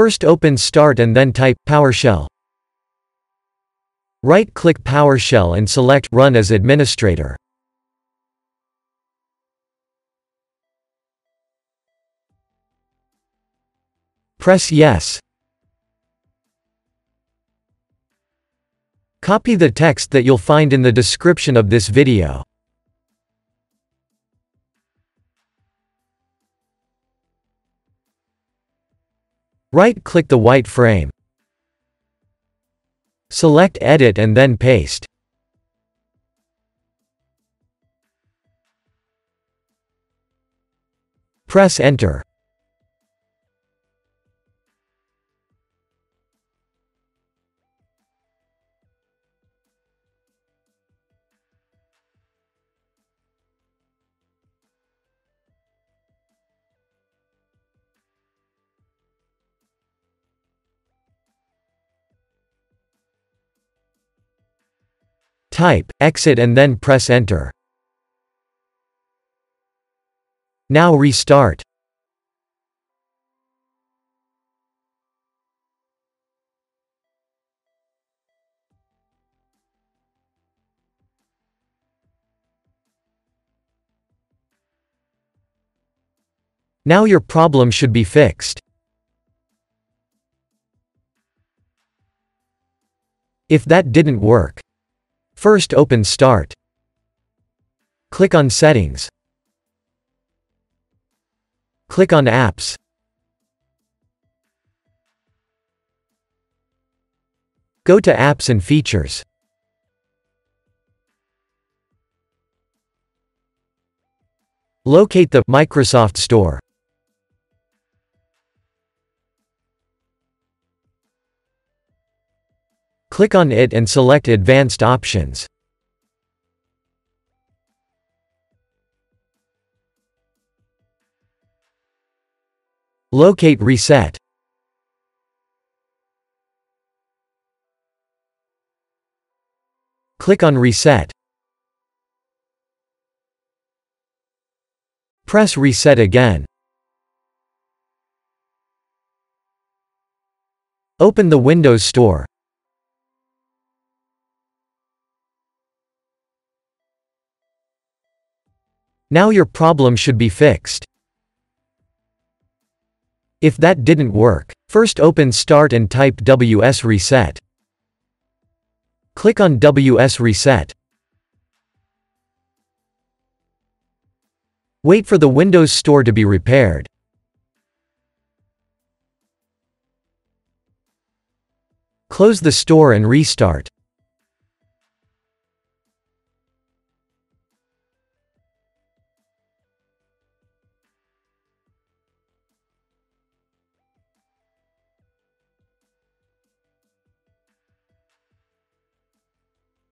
First open Start and then type PowerShell. Right-click PowerShell and select Run as administrator. Press Yes. Copy the text that you'll find in the description of this video. Right-click the white frame. Select Edit and then Paste. Press Enter. Type, exit and then press enter. Now restart. Now your problem should be fixed. If that didn't work, First open Start. Click on Settings. Click on Apps. Go to Apps and Features. Locate the Microsoft Store. Click on it and select Advanced Options. Locate Reset. Click on Reset. Press Reset again. Open the Windows Store. Now your problem should be fixed. If that didn't work, first open Start and type WS Reset. Click on WS Reset. Wait for the Windows Store to be repaired. Close the store and restart.